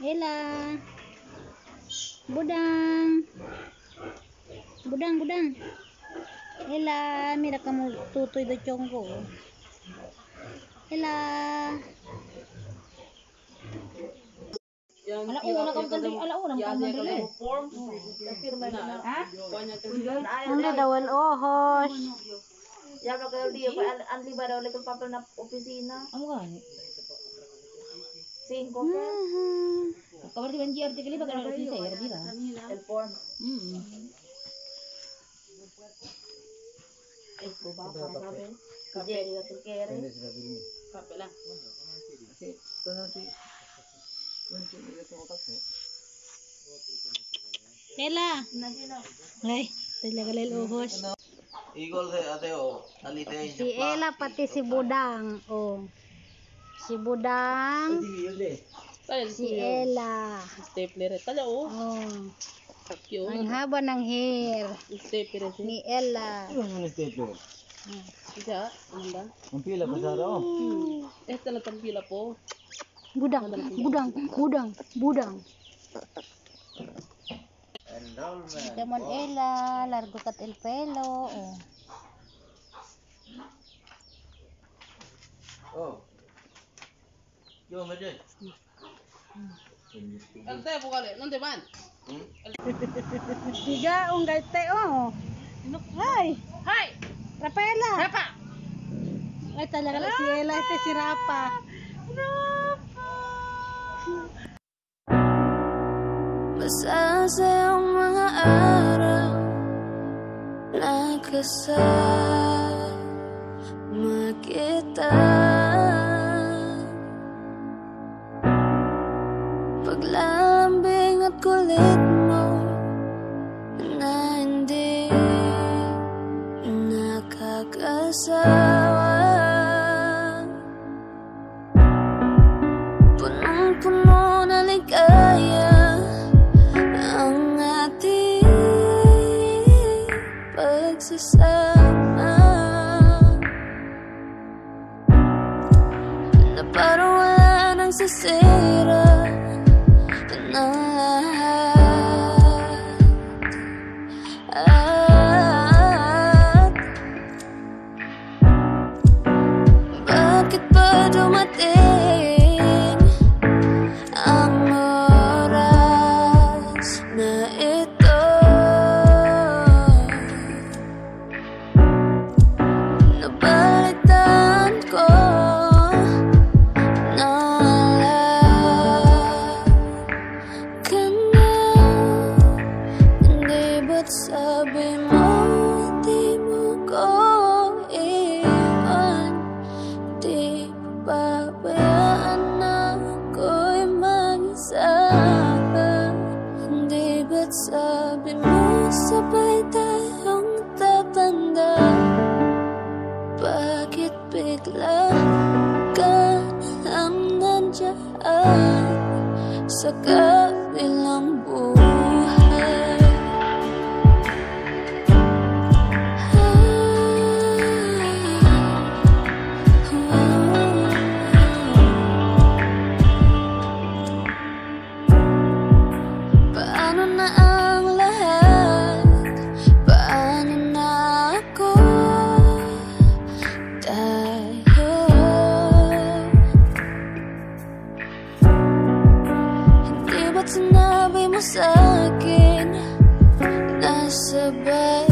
Ella. Budang. Budang, budang. Ella, mira kamu tutoy do chonggo. Ella. Ala una kam tadi, ala una kam tadi. Ha? Anda dawal ohos. Ya lo que día fue al, al libaro le con papel na oficina. Amo gani. Cinco que Mhm. Kabar di banjir tikali bakal ada sisa ya dira. el form. Hmm. Es ko ba pa sabi. Jerry ka tukere. Ella. Ay, talaga lil ohos. Igol de ateo, alite Si Ella pati si Budang. Oh. Si Budang, si Ella. Stapler tala oh. Oh. Cute. Ang haba ng hair Stapler si. ni Ella. Isa, anda. Ang pila pa sa ro. Esta la tampila po. Budang, budang, budang, budang. Demon Ella, largo kat el pelo. Oh. Oh. Yo me de. Ante po kali, nante man. Tiga unggal te oh. Ay, Hi! Rafaela. Papa! Ay talaga na si Ella, ito si sa iyong mga araw Nakasama kita pagsasama Na parang wala nang sisira. Ng Nabalitaan ko na wala ka na. Hindi ba't sabi mo di mo ko iwan? Di pabayaan na ako'y mag-isa Hindi ba't mo sabay Bakit bigla ka lang nandyan Sa kabilang buhay goodbye.